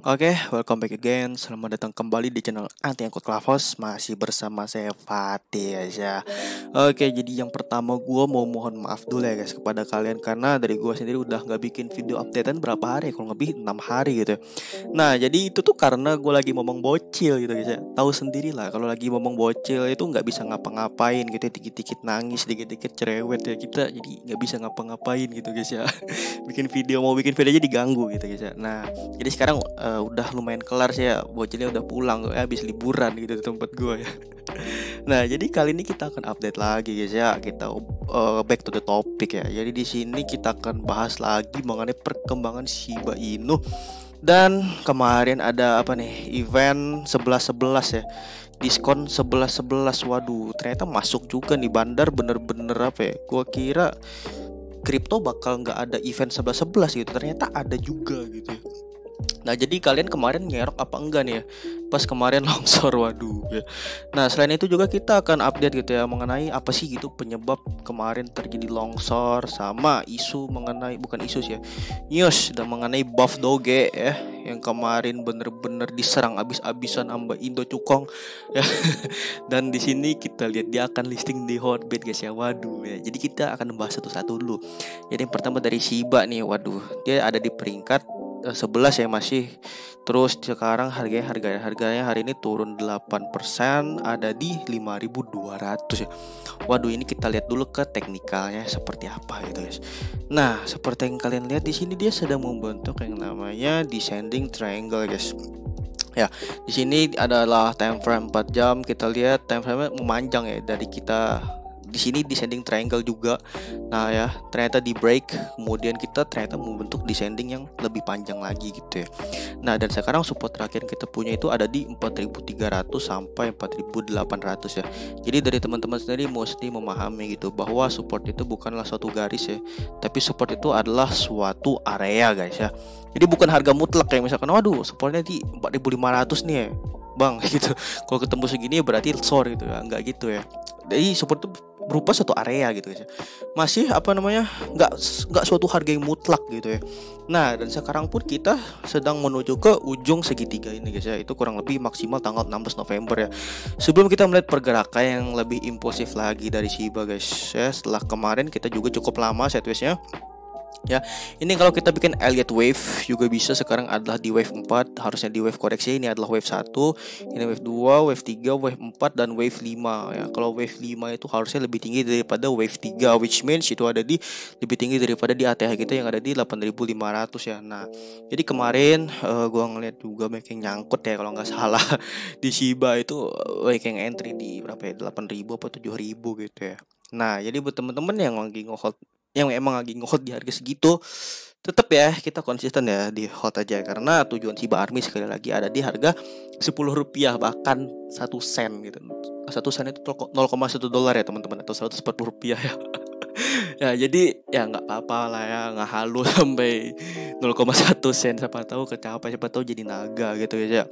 Oke, welcome back again. Selamat datang kembali di channel Anti Angkut Klavos. Masih bersama saya Fatih ya Oke, jadi yang pertama gue mau mohon maaf dulu ya guys Kepada kalian. Karena dari gue sendiri udah gak bikin video updatean berapa hari Kalau lebih 6 hari gitu Nah, jadi itu tuh karena gue lagi ngomong bocil gitu guys ya. Tahu sendiri lah kalau lagi ngomong bocil itu gak bisa ngapa-ngapain gitu ya. Dikit-dikit nangis, dikit-dikit cerewet ya. Kita jadi gak bisa ngapa-ngapain gitu guys ya. Bikin video, mau bikin video aja diganggu gitu guys ya. Nah, jadi sekarang uh, uh, udah lumayan kelar sih ya bocilnya udah pulang ya habis liburan gitu di tempat gue ya. Nah jadi kali ini kita akan update lagi guys ya. Kita uh, back to the topic ya. Jadi di sini kita akan bahas lagi mengenai perkembangan Shiba Inu. Dan kemarin ada apa nih event 11-11 ya. Diskon 11-11 waduh ternyata masuk juga nih bandar bener-bener apa ya. Gua kira kripto bakal nggak ada event 11-11 gitu. Ternyata ada juga gitu ya Nah jadi kalian kemarin ngerok apa enggak nih ya? Pas kemarin longsor waduh ya. Nah selain itu juga kita akan update gitu ya Mengenai apa sih gitu penyebab kemarin terjadi longsor Sama isu mengenai bukan isu sih ya News dan mengenai buff doge ya Yang kemarin bener-bener diserang abis-abisan amba Indo Cukong ya. Dan di sini kita lihat dia akan listing di Hotbit guys ya. Waduh ya. Jadi kita akan membahas satu-satu dulu. Jadi yang pertama dari Shiba nih Waduh dia ada di peringkat 11 ya masih terus sekarang harganya harga harganya hari ini turun 8% ada di 5200 ya. Waduh ini kita lihat dulu ke teknikalnya seperti apa gitu guys. Nah, seperti yang kalian lihat di sini dia sedang membentuk yang namanya descending triangle guys. Ya, di sini adalah time frame 4 jam. Kita lihat time frame memanjang ya dari kita di sini descending triangle juga. Nah ya, ternyata di break, kemudian kita ternyata membentuk descending yang lebih panjang lagi gitu ya. Nah, dan sekarang support terakhir yang kita punya itu ada di 4300 sampai 4800 ya. Jadi dari teman-teman sendiri mesti memahami gitu bahwa support itu bukanlah suatu garis ya, tapi support itu adalah suatu area guys ya. Jadi bukan harga mutlak kayak misalkan waduh supportnya di 4500 nih ya bang gitu kalau ketemu segini berarti sore gitu ya nggak gitu ya jadi support itu berupa satu area gitu guys ya. masih apa namanya nggak nggak suatu harga yang mutlak gitu ya. Nah dan sekarang pun kita sedang menuju ke ujung segitiga ini guys ya. Itu kurang lebih maksimal tanggal 16 November ya. Sebelum kita melihat pergerakan yang lebih impulsif lagi dari Shiba guys ya setelah kemarin kita juga cukup lama sidewaysnya ya ini kalau kita bikin Elliott wave juga bisa. Sekarang adalah di wave 4 harusnya di wave koreksi ini adalah wave 1 ini wave 2 wave 3 wave 4 dan wave 5 ya kalau wave 5 itu harusnya lebih tinggi daripada wave 3 which means itu ada di lebih tinggi daripada di ATH kita yang ada di 8500 ya. Nah jadi kemarin uh, gua ngeliat juga yang nyangkut ya kalau nggak salah. Di Shiba itu banyak yang entry di berapa ya 8000 apa 7000 gitu ya. Nah, jadi buat temen-temen yang lagi ngehold yang emang lagi ngehold di harga segitu tetap ya kita konsisten ya di hold aja. Karena tujuan Shiba Army sekali lagi ada di harga 10 rupiah bahkan satu sen gitu. Satu sen itu 0,1 dolar ya teman-teman atau 140 rupiah ya. Ya jadi ya nggak apa-apa lah ya nggak halus sampai 0,1 sen. Siapa tahu kecapai siapa tahu jadi naga gitu ya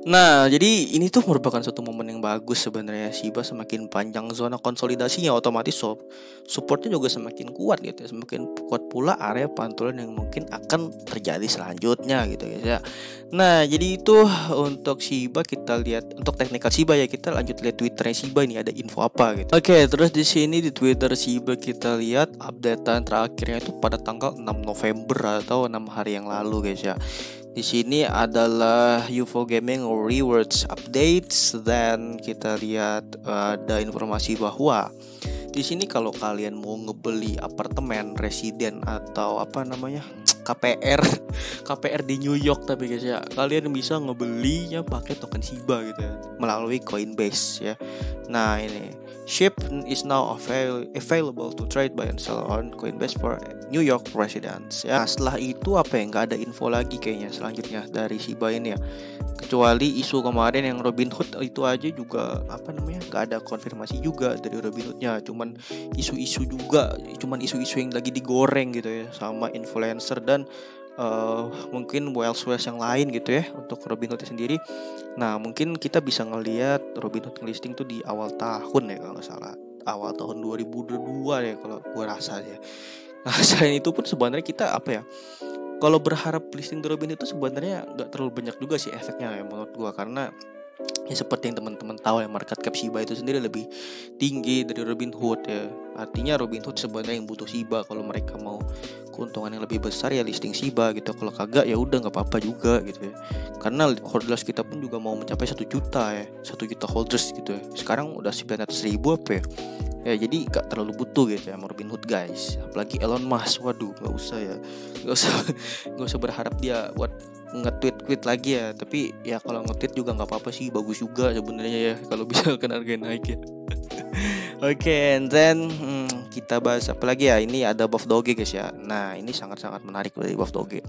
Nah, jadi ini tuh merupakan suatu momen yang bagus sebenarnya Shiba semakin panjang zona konsolidasinya otomatis so, supportnya juga semakin kuat gitu ya. Semakin kuat pula area pantulan yang mungkin akan terjadi selanjutnya gitu ya. Nah, jadi itu untuk Shiba kita lihat untuk teknikal Shiba ya kita lanjut lihat Twitternya Shiba ini ada info apa gitu. Oke, terus di sini di Twitter Shiba kita lihat updatean terakhirnya itu pada tanggal 6 November atau 6 hari yang lalu guys ya. Di sini adalah UFO Gaming Rewards Updates dan kita lihat uh, ada informasi bahwa di sini kalau kalian mau ngebeli apartemen residen atau apa namanya KPR KPR di New York tapi guys ya kalian bisa ngebelinya pakai token Shiba gitu ya melalui Coinbase ya nah ini Ship is now avail available to trade buy and sell on Coinbase for New York residents. Ya, setelah itu apa ya? Nggak ada info lagi kayaknya selanjutnya dari Shiba ini ya. Kecuali isu kemarin yang Robinhood itu aja juga apa namanya? Nggak ada konfirmasi juga dari Robinhoodnya. Cuman isu-isu juga, cuman isu-isu yang lagi digoreng gitu ya sama influencer dan uh, mungkin Wells West yang lain gitu ya untuk Robinhood sendiri. Nah mungkin kita bisa ngelihat Robinhood listing tuh di awal tahun ya kalau salah awal tahun 2022 ya kalau gue rasa ya. Nah selain itu pun sebenarnya kita apa ya kalau berharap listing Robinhood itu sebenarnya nggak terlalu banyak juga sih efeknya ya menurut gua. Karena ya seperti yang teman-teman tahu ya market cap Shiba itu sendiri lebih tinggi dari Robinhood ya. Artinya Robinhood sebenarnya yang butuh Shiba kalau mereka mau keuntungan yang lebih besar ya listing Shiba gitu. Kalau kagak ya udah nggak apa-apa juga gitu ya. Karena holders kita pun juga mau mencapai satu juta ya satu juta holders gitu ya. Sekarang udah 900 ribu apa ya? Ya jadi gak terlalu butuh gitu ya Robinhood guys. Apalagi Elon Musk waduh nggak usah ya. Nggak usah nggak usah berharap dia buat nge-tweet tweet lagi ya. Tapi ya kalau nge-tweet juga nggak apa-apa sih bagus juga sebenarnya ya kalau bisa kan harga naik ya oke okay, and then hmm, kita bahas apa lagi ya? Ini ada buff doge guys ya. Nah ini sangat-sangat menarik dari buff doge.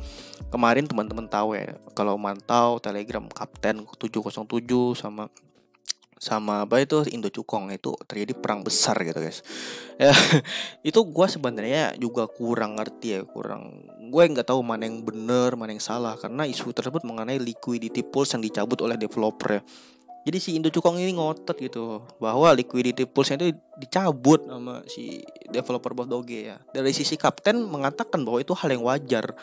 Kemarin teman-teman tahu ya kalau mantau telegram kapten 707 sama sama apa itu? Indo Cukong itu terjadi perang besar gitu guys. Ya itu gue sebenarnya juga kurang ngerti ya kurang gue nggak tahu mana yang benar mana yang salah. Karena isu tersebut mengenai liquidity pools yang dicabut oleh developer ya jadi si Indo Cukong ini ngotot gitu bahwa liquidity pools itu dicabut sama si developer Bot Doge ya. Dari sisi kapten mengatakan bahwa itu hal yang wajar.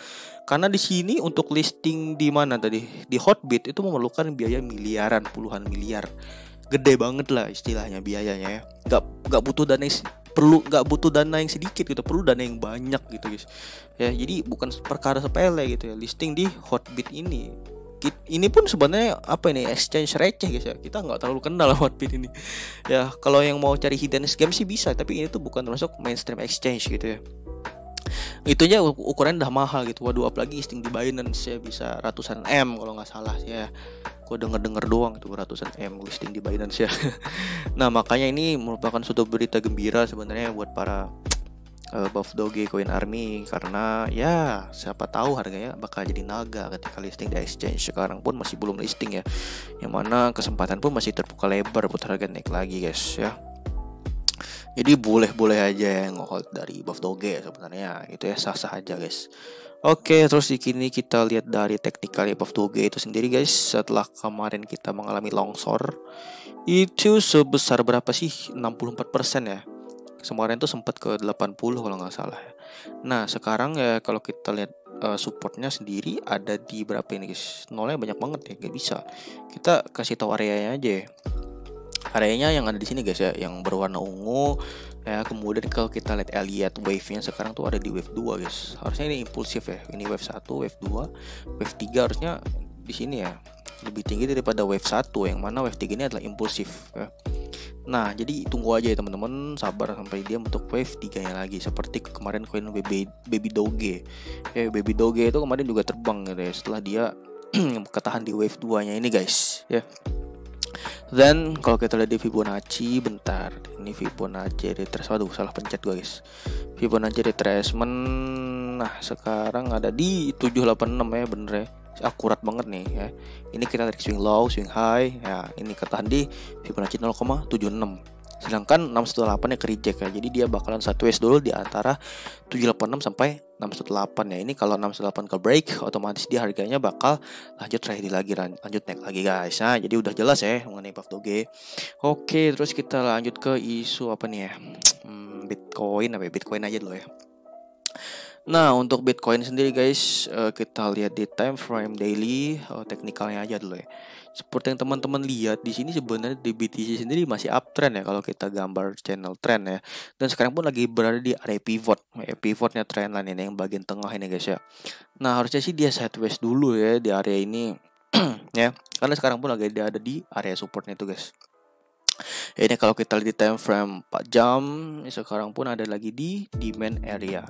Karena di sini untuk listing di mana tadi? Di Hotbit itu memerlukan biaya miliaran puluhan miliar. Gede banget lah istilahnya biayanya ya. Nggak nggak butuh dana perlu nggak butuh dana yang sedikit gitu perlu dana yang banyak gitu guys. Ya jadi bukan perkara sepele gitu ya listing di Hotbit ini ini pun sebenarnya apa ini exchange receh guys ya. Kita nggak terlalu kenal Hotbit ini. Ya kalau yang mau cari hidden scam sih bisa tapi ini tuh bukan termasuk mainstream exchange gitu ya. Itu aja ukuran udah mahal gitu. Waduh apalagi listing di Binance ya bisa ratusan M kalau nggak salah ya. Gue denger denger doang itu ratusan M listing di Binance ya. Nah makanya ini merupakan suatu berita gembira sebenarnya buat para uh, Buff Doge Coin Army karena ya siapa tahu harganya bakal jadi naga ketika listing di exchange sekarang pun masih belum listing ya yang mana kesempatan pun masih terbuka lebar buat harga naik lagi guys ya jadi boleh-boleh aja yang hold dari Buff Doge sebenarnya itu ya sah-sah aja guys Oke, terus di sini kita lihat dari technical Buff Doge itu sendiri guys. Setelah kemarin kita mengalami longsor, itu sebesar berapa sih? 64% ya. Kemarin itu sempat ke 80 kalau nggak salah ya. Nah, sekarang ya kalau kita lihat uh, supportnya sendiri ada di berapa ini guys? Nolnya banyak banget ya, nggak bisa. Kita kasih tahu areanya aja ya areanya yang ada di sini guys ya yang berwarna ungu ya kemudian kalau kita lihat Elliot wave-nya sekarang tuh ada di wave 2 guys harusnya ini impulsif ya ini wave 1 wave 2 wave 3 harusnya di sini ya lebih tinggi daripada wave 1 yang mana wave 3 ini adalah impulsif ya. Nah, jadi tunggu aja ya teman-teman, sabar sampai dia untuk wave 3-nya lagi. Seperti kemarin koin baby, baby doge. Ya, baby doge itu kemarin juga terbang gitu ya setelah dia ketahan di wave 2-nya ini guys, ya. Dan kalau kita lihat di Fibonacci, bentar, ini Fibonacci retracement, waduh salah pencet guys. Fibonacci retracement, nah sekarang ada di 786 ya bener ya, akurat banget nih ya. Ini kita tarik swing low, swing high, ya. Ini ketahan di Fibonacci 0,76 sedangkan 618 nya ke reject ya. Jadi dia bakalan satu S dulu di antara 786 sampai 618 ya. Ini kalau 618 ke break otomatis dia harganya bakal lanjut ready lagi lanjut naik lagi guys. Nah jadi udah jelas ya mengenai Puff Doge oke terus kita lanjut ke isu apa nih ya? Hmm, Bitcoin apa ya? Bitcoin aja dulu ya Nah untuk Bitcoin sendiri guys eh, kita lihat di time frame daily oh, teknikalnya aja dulu ya. Seperti yang teman-teman lihat di sini sebenarnya di BTC sendiri masih uptrend ya kalau kita gambar channel trend ya. Dan sekarang pun lagi berada di area pivot. Ya, pivotnya trend line ini yang bagian tengah ini guys ya. Nah harusnya sih dia sideways dulu ya di area ini ya. Karena sekarang pun lagi dia ada di area supportnya itu guys ini kalau kita lihat di time frame 4 jam sekarang pun ada lagi di demand area.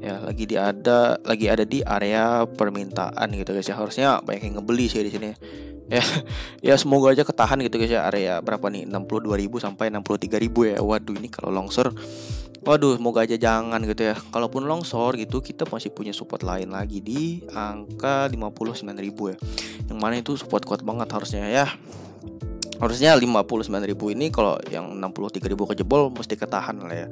Ya lagi di ada lagi ada di area permintaan gitu guys. Ya harusnya banyak yang ngebeli sih di sini. Ya ya semoga aja ketahan gitu guys ya. Area berapa nih? 62.000 sampai 63.000 ya. Waduh ini kalau longsor Waduh, semoga aja jangan gitu ya. Kalaupun longsor gitu, kita masih punya support lain lagi di angka 59.000 ya. Yang mana itu support kuat banget harusnya ya harusnya 59.000 ini kalau yang 63.000 kejebol mesti ketahan lah ya.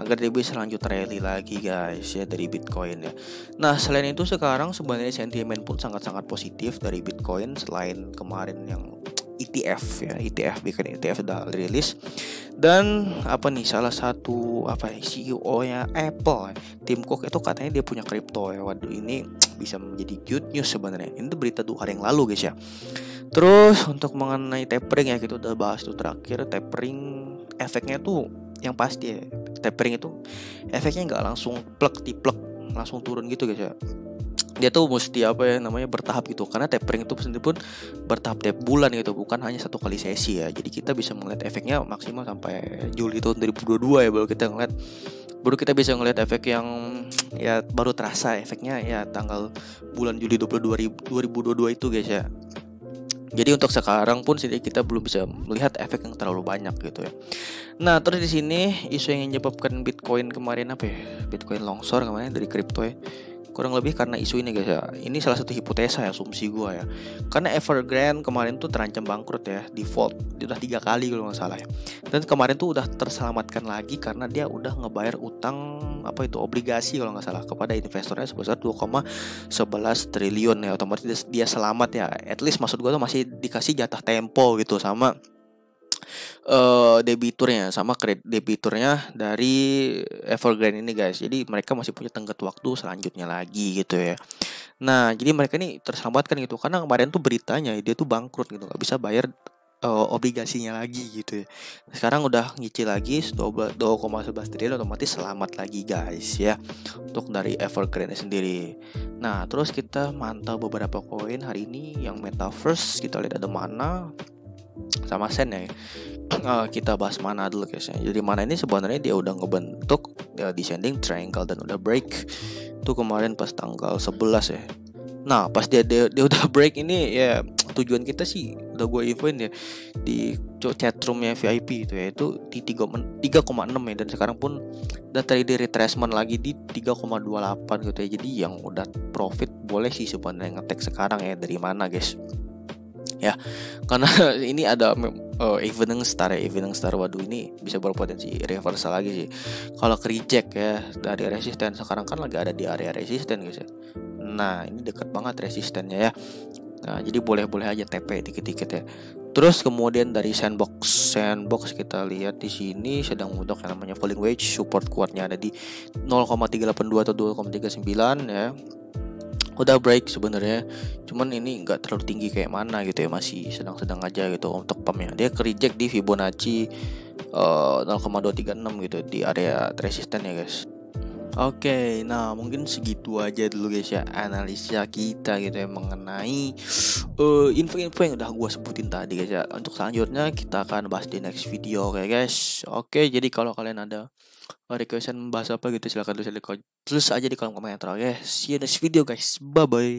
Agar dia bisa lanjut rally lagi guys ya dari Bitcoin ya. Nah selain itu sekarang sebenarnya sentimen pun sangat-sangat positif dari Bitcoin selain kemarin yang ETF ya ETF bikin ETF udah rilis. Dan apa nih salah satu apa ya CEO nya Apple Tim Cook itu katanya dia punya kripto ya. Waduh ini bisa menjadi good news sebenarnya. Ini tuh berita dua hari yang lalu guys ya. Terus untuk mengenai tapering ya kita udah bahas tuh terakhir tapering efeknya tuh yang pasti ya. Tapering itu efeknya nggak langsung plek di plek langsung turun gitu guys ya dia tuh mesti apa ya namanya bertahap gitu karena tapering itu sendiri pun bertahap tiap bulan gitu bukan hanya satu kali sesi ya jadi kita bisa melihat efeknya maksimal sampai Juli tahun 2022 ya baru kita ngeliat baru kita bisa ngelihat efek yang ya baru terasa efeknya ya tanggal bulan Juli 22 2022 itu guys ya jadi untuk sekarang pun sih kita belum bisa melihat efek yang terlalu banyak gitu ya. Nah terus di sini isu yang menyebabkan Bitcoin kemarin apa ya? Bitcoin longsor kemarin dari kripto ya kurang lebih karena isu ini guys ya. Ini salah satu hipotesa ya asumsi gue ya. Karena Evergrande kemarin tuh terancam bangkrut ya default udah tiga kali kalau nggak salah ya. Dan kemarin tuh udah terselamatkan lagi karena dia udah ngebayar utang apa itu obligasi kalau nggak salah kepada investornya sebesar 2,11 triliun ya. Otomatis dia selamat ya. At least maksud gue tuh masih dikasih jatah tempo gitu sama uh, debiturnya sama kredit debiturnya dari Evergrande ini guys. Jadi mereka masih punya tenggat waktu selanjutnya lagi gitu ya. Nah, jadi mereka ini terselamatkan gitu karena kemarin tuh beritanya dia tuh bangkrut gitu, nggak bisa bayar uh, obligasinya lagi gitu ya. Sekarang udah nyicil lagi 2,11 triliun otomatis selamat lagi guys ya untuk dari Evergrande sendiri. Nah, terus kita mantau beberapa koin hari ini yang metaverse kita lihat ada mana sama Sen ya uh, kita bahas mana dulu guys ya. Jadi mana ini sebenarnya dia udah ngebentuk ya, descending triangle dan udah break itu kemarin pas tanggal 11 ya. Nah pas dia dia, dia udah break ini ya tujuan kita sih udah gue infoin ya di chatroomnya VIP itu ya itu di 3,6 ya dan sekarang pun udah tadi di retracement lagi di 3,28 gitu ya jadi yang udah profit boleh sih sebenarnya ngetek sekarang ya dari mana guys ya karena ini ada uh, evening star ya evening star. Waduh ini bisa berpotensi reversal lagi sih. Kalau ke reject ya dari resisten. Sekarang kan lagi ada di area resisten guys ya. Nah ini dekat banget resistennya ya. Nah jadi boleh-boleh aja TP dikit-dikit ya. Terus kemudian dari sandbox sandbox kita lihat di sini sedang mudok yang namanya falling wedge. Support kuatnya ada di 0,382 atau 2,39 ya udah break sebenarnya cuman ini nggak terlalu tinggi kayak mana gitu ya masih sedang-sedang aja gitu untuk pumpnya dia ke reject di Fibonacci uh, eh, 0,236 gitu di area resisten ya guys Oke, okay, nah mungkin segitu aja dulu guys ya analisa kita gitu ya mengenai eh, info-info yang udah gue sebutin tadi guys ya. Untuk selanjutnya kita akan bahas di next video oke okay, guys. Oke, okay, jadi kalau kalian ada requestan bahas apa gitu silahkan tulis, tulis aja di kolom komentar oke. Okay? See you next video guys. Bye bye.